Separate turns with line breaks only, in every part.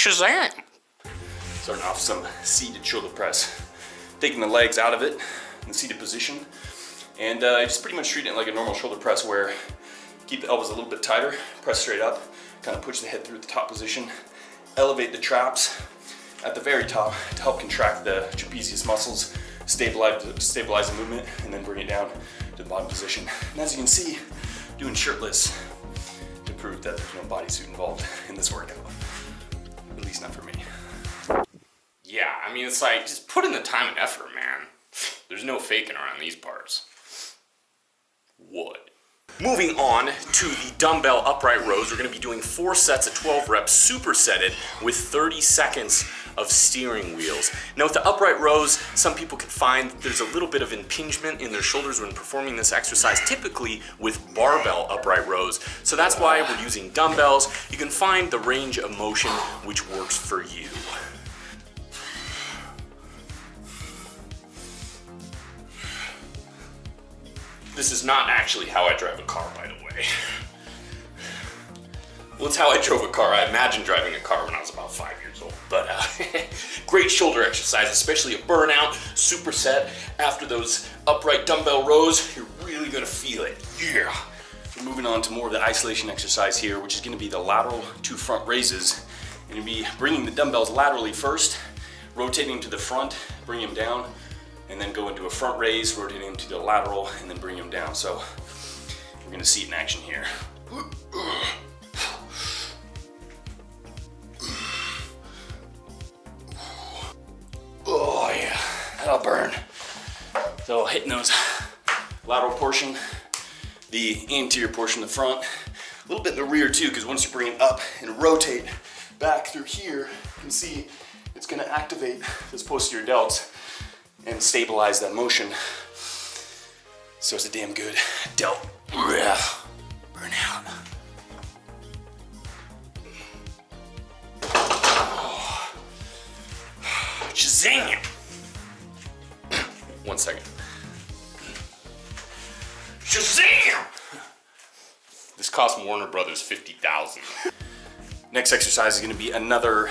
Shazam!
Starting off some seated shoulder press. Taking the legs out of it in the seated position. And uh, just pretty much treat it like a normal shoulder press where keep the elbows a little bit tighter, press straight up, kind of push the head through the top position, elevate the traps at the very top to help contract the trapezius muscles, stabilize, stabilize the movement, and then bring it down to the bottom position. And as you can see, doing shirtless to prove that there's no bodysuit involved in this workout. Least not for me.
Yeah, I mean, it's like, just put in the time and effort, man. There's no faking around these parts. Wood. Moving on to the dumbbell upright rows, we're gonna be doing four sets of 12 reps supersetted with 30 seconds of steering wheels. Now with the upright rows, some people can find there's a little bit of impingement in their shoulders when performing this exercise, typically with barbell upright rows. So that's why we're using dumbbells. You can find the range of motion which works for you. This is not actually how I drive a car, by the way. Well, it's how I drove a car. I imagined driving a car when I was about five But uh, great shoulder exercise, especially a burnout, superset. After those upright dumbbell rows, you're really gonna feel it. Yeah.
We're moving on to more of the isolation exercise here, which is gonna be the lateral to front raises. You're gonna be bringing the dumbbells laterally first, rotating to the front, bring them down, and then go into a front raise, rotating to the lateral, and then bring them down. So we're gonna see it in action here. That'll burn. So hitting those lateral portion, the anterior portion, the front, a little bit in the rear too, because once you bring it up and rotate back through here, you can see it's gonna activate those posterior delts and stabilize that motion. So it's a damn good delt. Burn out.
Shazam! One second. Shazam! This cost Warner Brothers 50000
Next exercise is gonna be another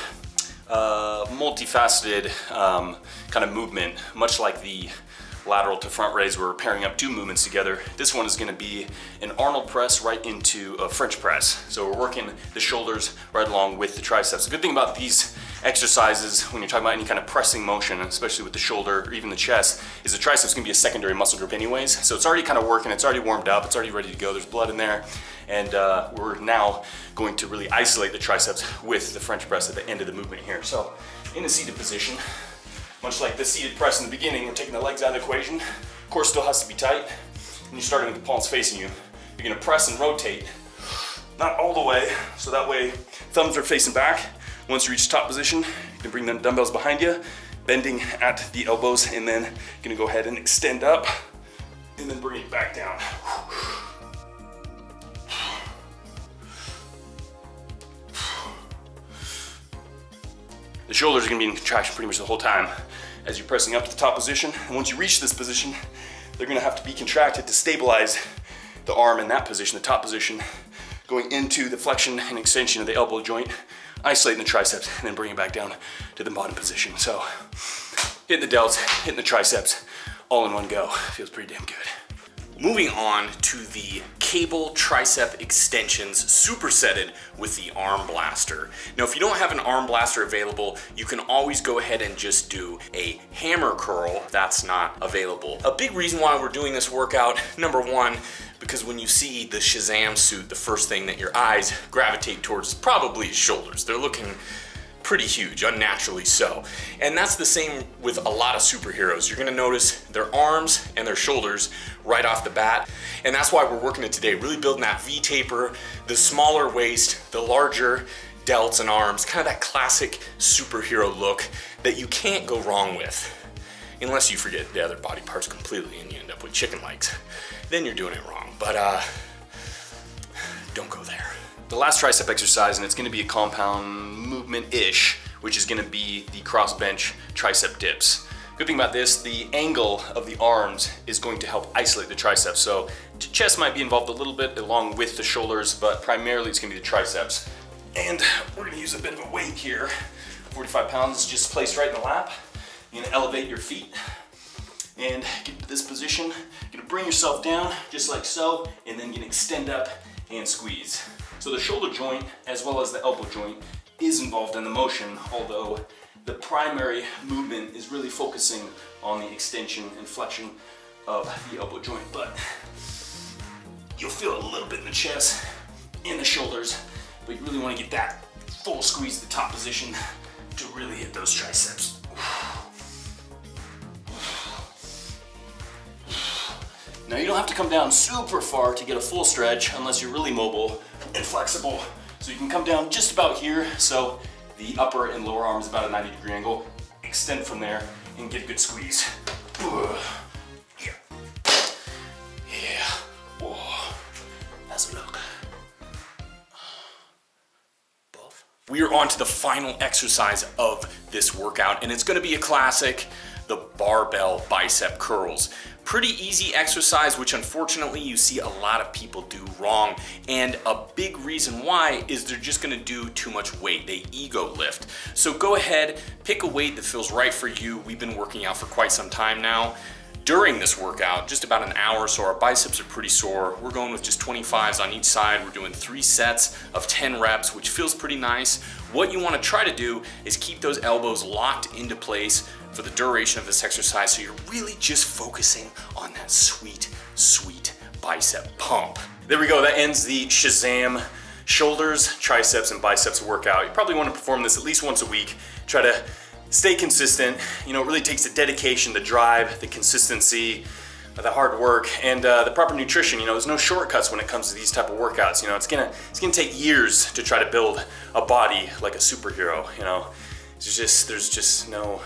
uh, multifaceted um, kind of movement, much like the lateral to front raise, we're pairing up two movements together. This one is gonna be an Arnold press right into a French press. So we're working the shoulders right along with the triceps. The good thing about these exercises, when you're talking about any kind of pressing motion, especially with the shoulder or even the chest, is the triceps can be a secondary muscle group anyways. So it's already kind of working, it's already warmed up, it's already ready to go, there's blood in there. And uh, we're now going to really isolate the triceps with the French press at the end of the movement here. So in a seated position, much like the seated press in the beginning, we're taking the legs out of the equation. Core still has to be tight. And you're starting with the palms facing you. You're gonna press and rotate, not all the way, so that way thumbs are facing back. Once you reach top position, you can bring the dumbbells behind you, bending at the elbows, and then you're gonna go ahead and extend up, and then bring it back down. The shoulders are gonna be in contraction pretty much the whole time as you're pressing up to the top position. And once you reach this position, they're gonna have to be contracted to stabilize the arm in that position, the top position, going into the flexion and extension of the elbow joint, isolating the triceps, and then bringing it back down to the bottom position. So hitting the delts, hitting the triceps, all in one go. Feels pretty damn good.
Moving on to the cable tricep extensions supersetted with the arm blaster. Now if you don't have an arm blaster available, you can always go ahead and just do a hammer curl. That's not available. A big reason why we're doing this workout, number one, because when you see the Shazam suit, the first thing that your eyes gravitate towards is probably his shoulders. They're looking pretty huge, unnaturally so. And that's the same with a lot of superheroes. You're gonna notice their arms and their shoulders right off the bat. And that's why we're working it today, really building that V-taper, the smaller waist, the larger delts and arms, kind of that classic superhero look that you can't go wrong with. Unless you forget the other body parts completely and you end up with chicken legs. Then you're doing it wrong. But uh, don't go there.
The last tricep exercise, and it's gonna be a compound movement-ish, which is gonna be the cross bench tricep dips. Good thing about this, the angle of the arms is going to help isolate the triceps. So chest might be involved a little bit along with the shoulders, but primarily it's gonna be the triceps. And we're gonna use a bit of a weight here. 45 pounds just placed right in the lap. You're gonna elevate your feet and get to this position. You're gonna bring yourself down just like so, and then you're gonna extend up and squeeze. So the shoulder joint, as well as the elbow joint, is involved in the motion, although the primary movement is really focusing on the extension and flexion of the elbow joint. But you'll feel a little bit in the chest, in the shoulders, but you really wanna get that full squeeze, at the top position, to really hit those triceps. Now you don't have to come down super far to get a full stretch unless you're really mobile and flexible. So you can come down just about here. So the upper and lower arm is about a 90 degree angle. Extend from there and get a good squeeze. Yeah. Yeah. That's a look.
Both. We are on to the final exercise of this workout, and it's gonna be a classic, the barbell bicep curls. Pretty easy exercise, which unfortunately you see a lot of people do wrong. And a big reason why is they're just gonna do too much weight. They ego lift. So go ahead, pick a weight that feels right for you. We've been working out for quite some time now. During this workout, just about an hour, so our biceps are pretty sore. We're going with just 25s on each side. We're doing three sets of 10 reps, which feels pretty nice. What you wanna try to do is keep those elbows locked into place for the duration of this exercise so you're really just focusing on that sweet, sweet bicep pump.
There we go, that ends the Shazam shoulders, triceps, and biceps workout. You probably wanna perform this at least once a week. Try to stay consistent. You know, it really takes the dedication, the drive, the consistency, the hard work, and uh, the proper nutrition. You know, there's no shortcuts when it comes to these type of workouts. You know, it's gonna it's gonna take years to try to build a body like a superhero. You know, there's just there's just no